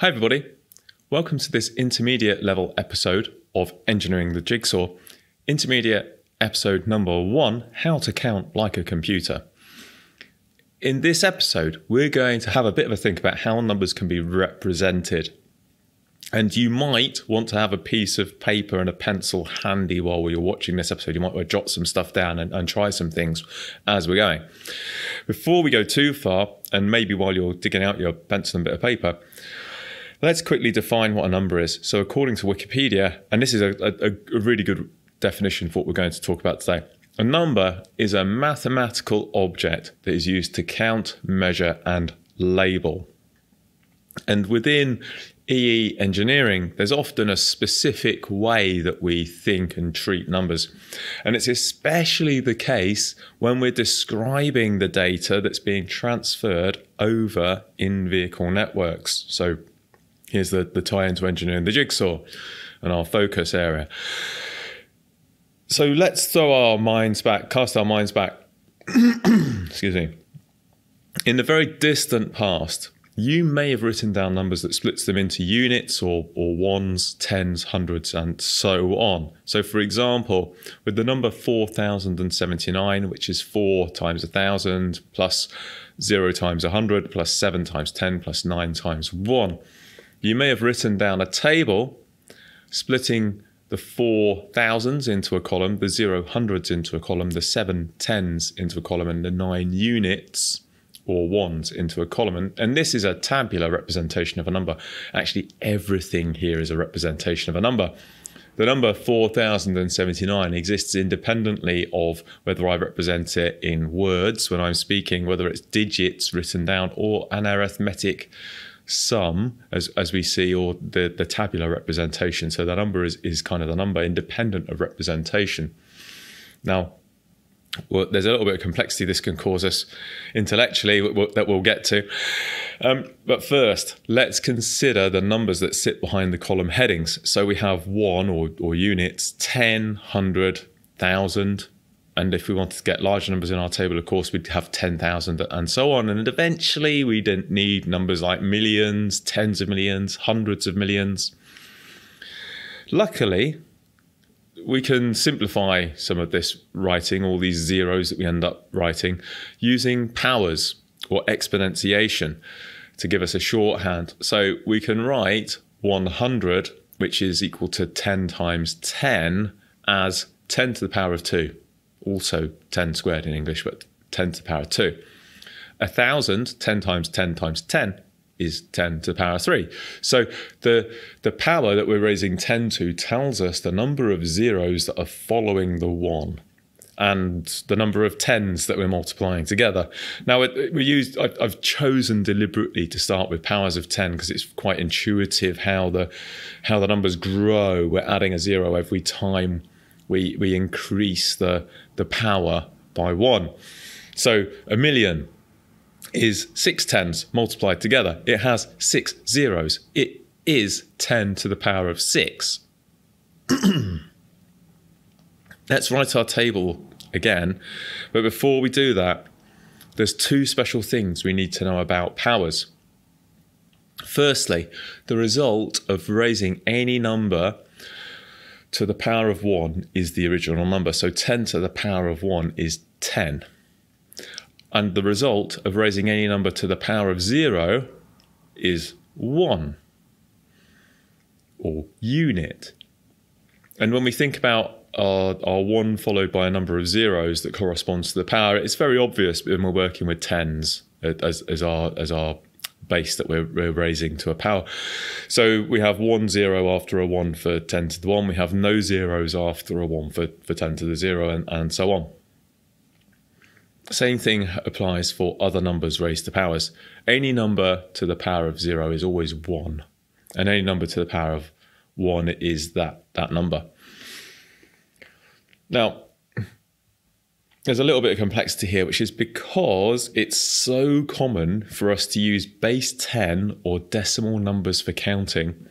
Hi, everybody. Welcome to this intermediate level episode of Engineering the Jigsaw. Intermediate episode number one How to Count Like a Computer. In this episode, we're going to have a bit of a think about how numbers can be represented. And you might want to have a piece of paper and a pencil handy while you're watching this episode. You might want to jot some stuff down and, and try some things as we're going. Before we go too far, and maybe while you're digging out your pencil and bit of paper, Let's quickly define what a number is. So, according to Wikipedia, and this is a, a, a, really good definition for what we're going to talk about today, a number is a mathematical object that is used to count, measure, and label. And within EE engineering, there's often a specific way that we think and treat numbers. And it's especially the case when we're describing the data that's being transferred over in vehicle networks. So, Here's the, the tie into engineering the jigsaw and our focus area. So let's throw our minds back, cast our minds back. Excuse me. In the very distant past, you may have written down numbers that splits them into units or, or ones, tens, hundreds, and so on. So, for example, with the number 4079, which is 4 times 1000 plus 0 times 100 plus 7 times 10 plus 9 times 1 you may have written down a table splitting the four thousands into a column, the zero hundreds into a column, the seven tens into a column, and the nine units or ones into a column. And, and this is a tabular representation of a number. Actually, everything here is a representation of a number. The number 4079 exists independently of whether I represent it in words when I'm speaking, whether it's digits written down, or an arithmetic sum as as we see or the the tabular representation so that number is is kind of the number independent of representation now well, there's a little bit of complexity this can cause us intellectually that we'll get to. Um, but first, let's consider the numbers that sit behind the column headings. So we have one or, or units, 10, 100, 1,000, and if we wanted to get larger numbers in our table, of course, we'd have 10,000 and so on. And eventually we didn't need numbers like millions, tens of millions, hundreds of millions. Luckily, we can simplify some of this writing, all these zeros that we end up writing, using powers or exponentiation to give us a shorthand. So we can write 100, which is equal to 10 times 10, as 10 to the power of 2 also 10 squared in English, but 10 to the power 2. A thousand, 10 times 10 times 10 is 10 to the power 3. So the, the power that we're raising 10 to tells us the number of zeros that are following the 1 and the number of tens that we're multiplying together. Now, we used, I've chosen deliberately to start with powers of 10 because it's quite intuitive how the, how the numbers grow. We're adding a zero every time we, we increase the, the power by one. So a million is six tens multiplied together. It has six zeros. It is 10 to the power of six. Let's write our table again. But before we do that, there's two special things we need to know about powers. Firstly, the result of raising any number to the power of 1 is the original number. So 10 to the power of 1 is 10. And the result of raising any number to the power of 0 is 1 or unit. And when we think about our, our 1 followed by a number of zeros that corresponds to the power, it's very obvious when we're working with tens as, as, our, as our base that we're, we're, raising to a power. So we have one zero after a one for 10 to the one. We have no zeros after a one for, for 10 to the zero and, and so on. Same thing applies for other numbers raised to powers. Any number to the power of zero is always one. And any number to the power of one is that, that number. Now, there's a little bit of complexity here, which is because it's so common for us to use base 10 or decimal numbers for counting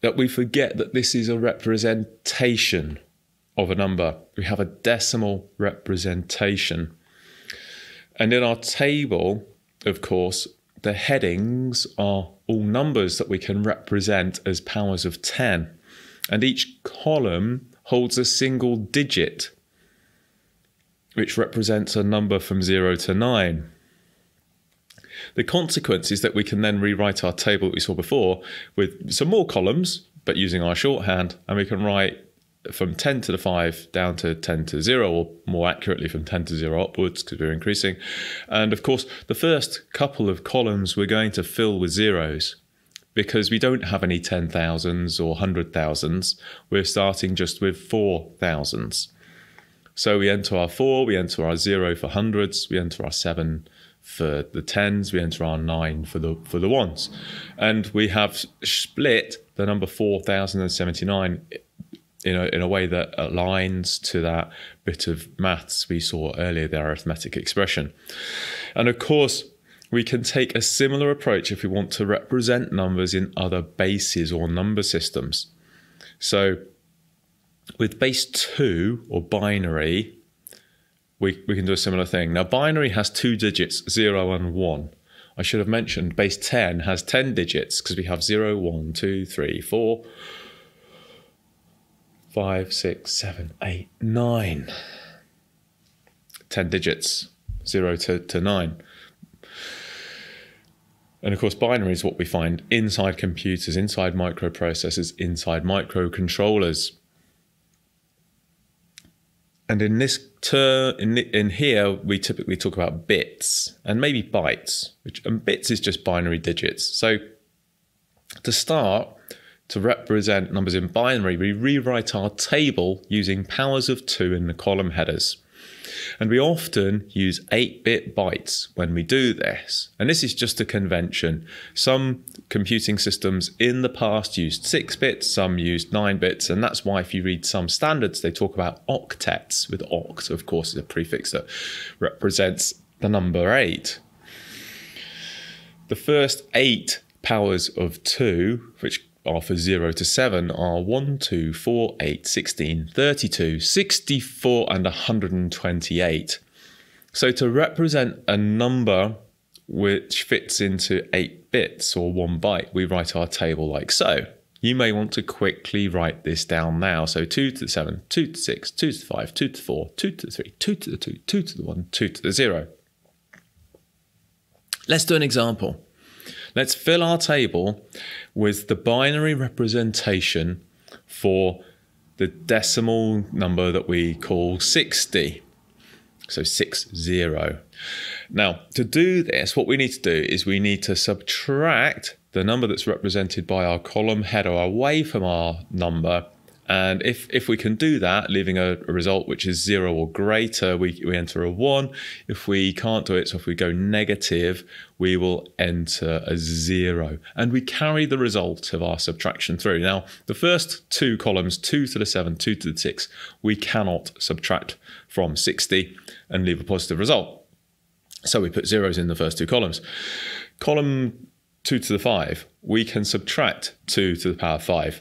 that we forget that this is a representation of a number. We have a decimal representation. And in our table, of course, the headings are all numbers that we can represent as powers of 10. And each column holds a single digit, which represents a number from 0 to 9. The consequence is that we can then rewrite our table that we saw before with some more columns, but using our shorthand, and we can write from 10 to the 5 down to 10 to 0, or more accurately from 10 to 0 upwards because we're increasing. And of course, the first couple of columns we're going to fill with zeros because we don't have any 10,000s or 100,000s. We're starting just with 4,000s. So we enter our 4, we enter our 0 for hundreds, we enter our 7 for the tens, we enter our 9 for the for the ones. And we have split the number 4079 in a, in a way that aligns to that bit of maths we saw earlier, the arithmetic expression. And of course, we can take a similar approach if we want to represent numbers in other bases or number systems. So with base 2 or binary, we, we can do a similar thing. Now, binary has two digits, 0 and 1. I should have mentioned base 10 has 10 digits because we have 0, 1, 2, 3, 4, five, six, seven, eight, nine. 10 digits, 0 to, to 9. And of course, binary is what we find inside computers, inside microprocessors, inside microcontrollers. And in this term, in, in here, we typically talk about bits and maybe bytes, which and bits is just binary digits. So to start, to represent numbers in binary, we rewrite our table using powers of 2 in the column headers. And we often use 8 bit bytes when we do this. And this is just a convention. Some computing systems in the past used 6 bits, some used 9 bits. And that's why, if you read some standards, they talk about octets, with oct, of course, is a prefix that represents the number 8. The first 8 powers of 2, which are for 0 to 7 are 1, 2, 4, 8, 16, 32, 64, and 128. So to represent a number which fits into 8 bits or 1 byte, we write our table like so. You may want to quickly write this down now. So 2 to the 7, 2 to the 6, 2 to the 5, 2 to the 4, 2 to the 3, 2 to the 2, 2 to the 1, 2 to the 0. Let's do an example. Let's fill our table with the binary representation for the decimal number that we call 60. So 60. Now, to do this, what we need to do is we need to subtract the number that's represented by our column header away from our number and if, if we can do that, leaving a, a, result which is zero or greater, we, we enter a one. If we can't do it, so if we go negative, we will enter a zero. And we carry the result of our subtraction through. Now, the first two columns, two to the seven, two to the six, we cannot subtract from 60 and leave a positive result. So we put zeros in the first two columns. Column two to the five, we can subtract two to the power five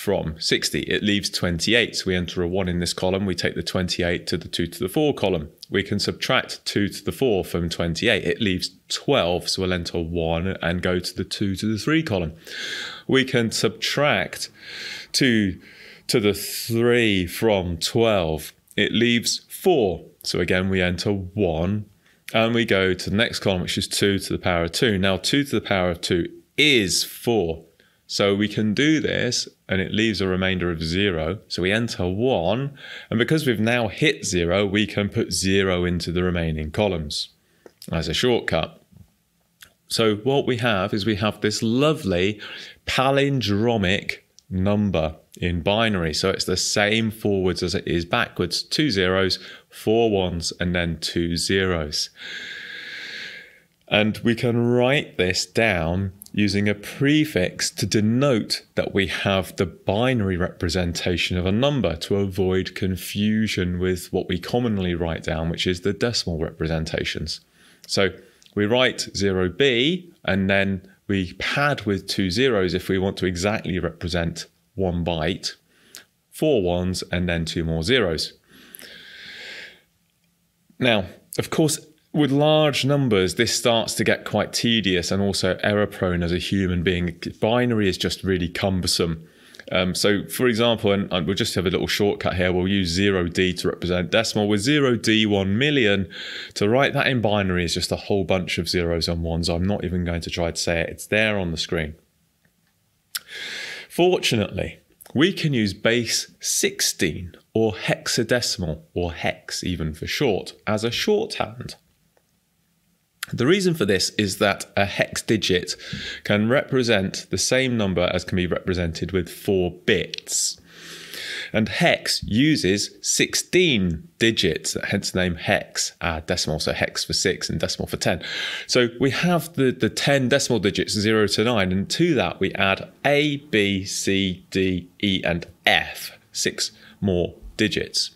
from 60. It leaves 28. So we enter a 1 in this column. We take the 28 to the 2 to the 4 column. We can subtract 2 to the 4 from 28. It leaves 12. So we'll enter 1 and go to the 2 to the 3 column. We can subtract 2 to the 3 from 12. It leaves 4. So again, we enter 1 and we go to the next column, which is 2 to the power of 2. Now, 2 to the power of 2 is 4. So we can do this and it leaves a remainder of zero. So we enter one, and because we've now hit zero, we can put zero into the remaining columns as a shortcut. So what we have is we have this lovely palindromic number in binary. So it's the same forwards as it is backwards. Two zeros, four ones, and then two zeros. And we can write this down using a prefix to denote that we have the binary representation of a number to avoid confusion with what we commonly write down, which is the decimal representations. So we write 0b and then we pad with two zeros if we want to exactly represent one byte, four ones, and then two more zeros. Now, of course, with large numbers, this starts to get quite tedious and also error prone as a human being. Binary is just really cumbersome. Um, so, for example, and, and, we'll just have a little shortcut here. We'll use 0D to represent decimal. With 0D 1 million, to write that in binary is just a whole bunch of zeros and ones. I'm not even going to try to say it. It's there on the screen. Fortunately, we can use base 16 or hexadecimal, or hex even for short, as a shorthand. The reason for this is that a hex digit can represent the same number as can be represented with four bits. And hex uses 16 digits, hence the name hex, uh, decimal, so hex for 6 and decimal for 10. So we have the, the 10 decimal digits, 0 to 9, and to that we add A, B, C, D, E, and F, six more digits.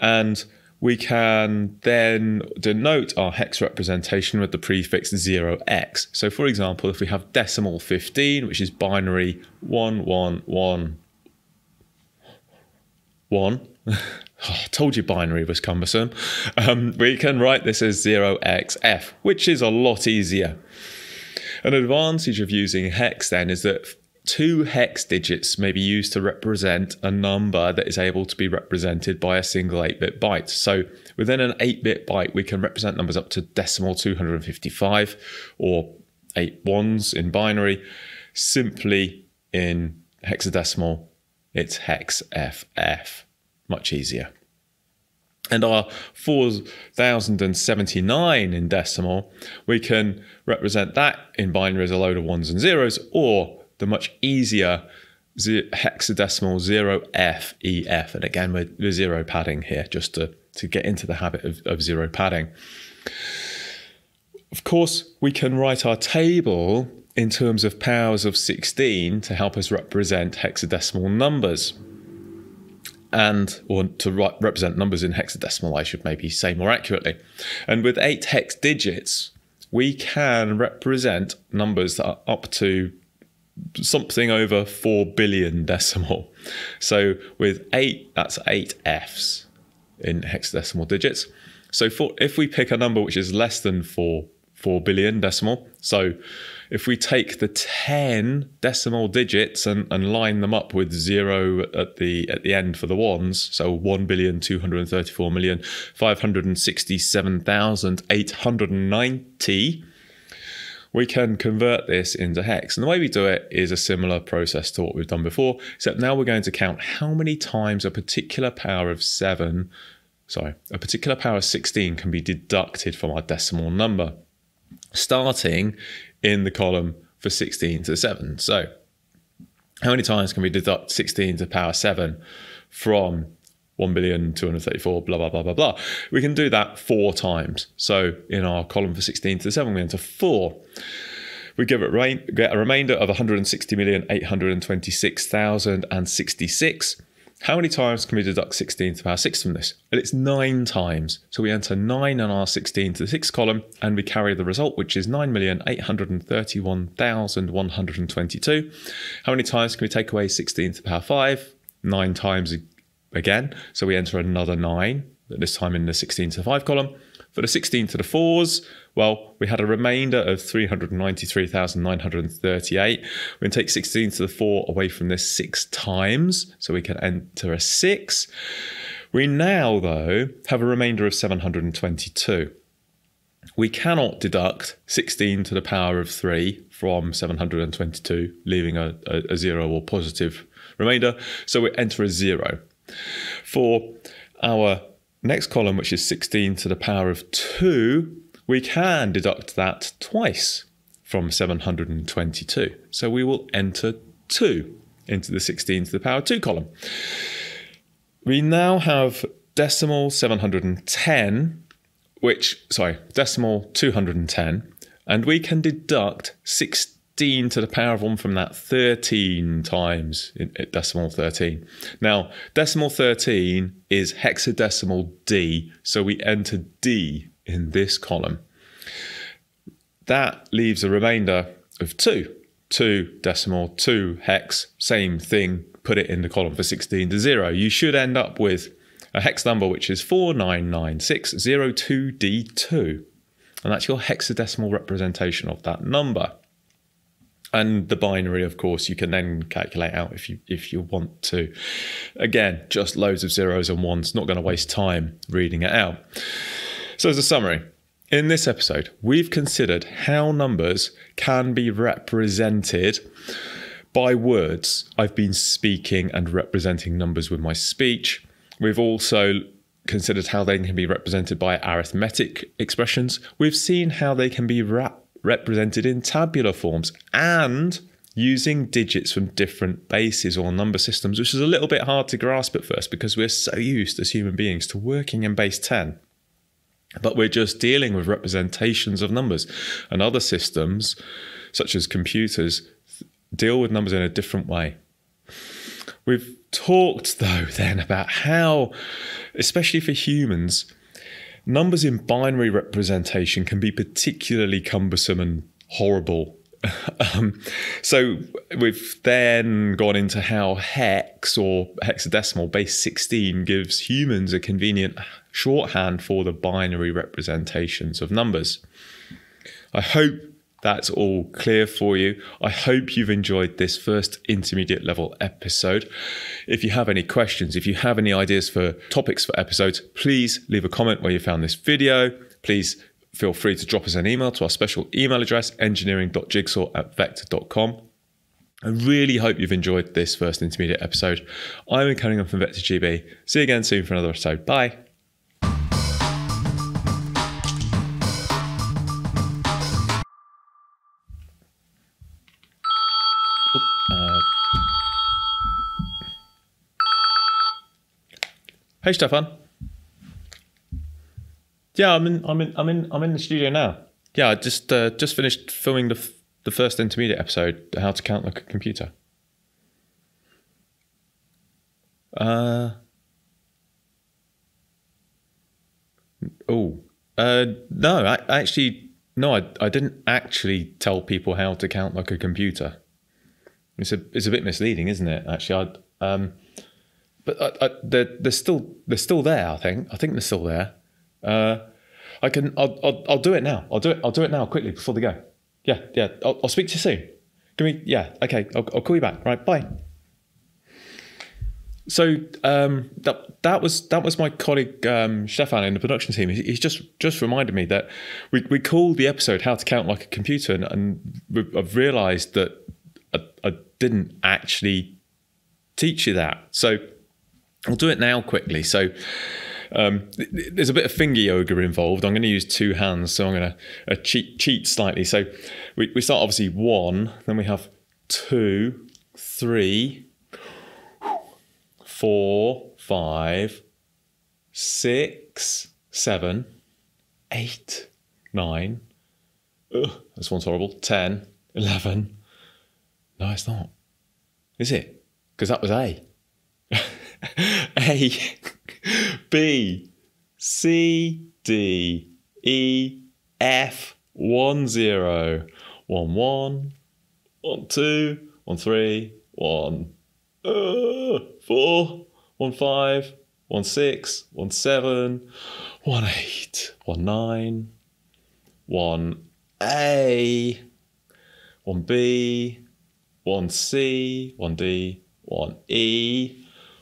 And we can then denote our hex representation with the prefix 0x. So for example, if we have decimal 15, which is binary 1, 1, 1, 1, oh, I told you binary was cumbersome, um, we can write this as 0xf, which is a lot easier. An advantage of using hex then is that two hex digits may be used to represent a number that is able to be represented by a single 8 bit byte. So within an 8 bit byte, we can represent numbers up to decimal 255 or 8 ones in binary. Simply in hexadecimal, it's hex FF. Much easier. And our 4079 in decimal, we can represent that in binary as a load of ones and zeros, or the much easier hexadecimal 0FEF. And again, we're, we're zero padding here just to, to get into the habit of, of zero padding. Of course, we can write our table in terms of powers of 16 to help us represent hexadecimal numbers. And, or to represent numbers in hexadecimal, I should maybe say more accurately. And with eight hex digits, we can represent numbers that are up to something over 4 billion decimal. So with 8, that's 8 Fs in hexadecimal digits. So for, if we pick a number which is less than 4, 4 billion decimal, so if we take the 10 decimal digits and, and line them up with zero at the at the end for the ones, so 1 billion 234 million 567,890 we can convert this into hex. And the way we do it is a similar process to what we've done before, except now we're going to count how many times a particular power of 7, sorry, a particular power of 16 can be deducted from our decimal number, starting in the column for 16 to the 7. So how many times can we deduct 16 to the power 7 from 1 billion 234 blah blah blah blah blah we can do that four times so in our column for 16 to the 7 we enter 4 we give it get a remainder of 160,826,066 how many times can we deduct 16 to the power 6 from this? Well, it's 9 times. So we enter 9 on our 16 to the 6th column and we carry the result, which is 9,831,122. How many times can we take away 16 to the power 5? 9 times again. So we enter another 9, this time in the 16 to 5 column. For the 16 to the 4s, well, we had a remainder of 393,938. We can take 16 to the 4 away from this six times, so we can enter a 6. We now, though, have a remainder of 722. We cannot deduct 16 to the power of 3 from 722, leaving a, a, a 0 or positive remainder, so we enter a 0. For our next column, which is 16 to the power of 2, we can deduct that twice from 722. So we will enter 2 into the 16 to the power 2 column. We now have decimal 710, which, sorry, decimal 210, and we can deduct 16 16 to the power of 1 from that 13 times decimal 13. Now, decimal 13 is hexadecimal D, so we enter D in this column. That leaves a remainder of 2. 2 decimal, 2 hex, same thing, put it in the column for 16 to 0. You should end up with a hex number which is 499602D2. And that's your hexadecimal representation of that number. And the binary, of course, you can then calculate out if you if you want to. Again, just loads of zeros and ones, not going to waste time reading it out. So as a summary, in this episode, we've considered how numbers can be represented by words. I've been speaking and representing numbers with my speech. We've also considered how they can be represented by arithmetic expressions. We've seen how they can be rap- represented in tabular forms and using digits from different bases or number systems, which is a little bit hard to grasp at first because we're so used as human beings to working in base 10. But we're just dealing with representations of numbers. And other systems, such as computers, deal with numbers in a different way. We've talked, though, then about how, especially for humans, numbers in binary representation can be particularly cumbersome and horrible. um, so we've then gone into how hex or hexadecimal base 16 gives humans a convenient shorthand for the binary representations of numbers. I hope that's all clear for you. I hope you've enjoyed this first intermediate level episode. If you have any questions, if you have any ideas for topics for episodes, please leave a comment where you found this video. Please feel free to drop us an email to our special email address, engineering.jigsaw at vector.com. I really hope you've enjoyed this first intermediate episode. I'm Cunningham from Vector GB. See you again soon for another episode. Bye. Hey, Stefan. Yeah, I'm in. I'm in. I'm in. I'm in the studio now. Yeah, I just uh, just finished filming the f- the first intermediate episode, how to count like a computer. Uh. Oh. Uh. No. I, actually. No. I. I didn't actually tell people how to count like a computer. It's a. It's a bit misleading, isn't it? Actually, I. Um but I, I, they're they're still they're still there. I think I think they're still there. Uh, I can I'll, I'll, I'll do it now. I'll do it I'll do it now quickly before they go. Yeah yeah. I'll, I'll speak to you soon. Give me yeah okay. I'll, I'll call you back. Right bye. So um, that that was that was my colleague um, Stefan in the production team. He's just just reminded me that we we called the episode "How to Count Like a Computer," and, and I've realised that I, I didn't actually teach you that. So I'll do it now quickly. So um, there's a bit of finger yoga involved. I'm going to use two hands, so I'm going to uh, cheat, cheat slightly. So we, we start obviously one, then we have two, three, four, five, six, seven, eight, nine. Ugh, this one's horrible. 10, 11. No, it's not. Is it? Because that was A. A, B, C, D, E, F, 1, 0, 1, 1, 1, 2, 1, 3, 1, uh, 4, 1, 5, 1, 6, 1, 7, 1, 8, 1, 9, 1, A, 1, B, 1, C, 1, D, 1, E,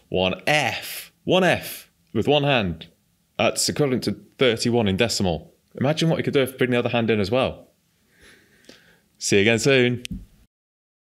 one F, one F with one hand. That's equivalent to 31 in decimal. Imagine what you could do if you bring the other hand in as well. See you again soon.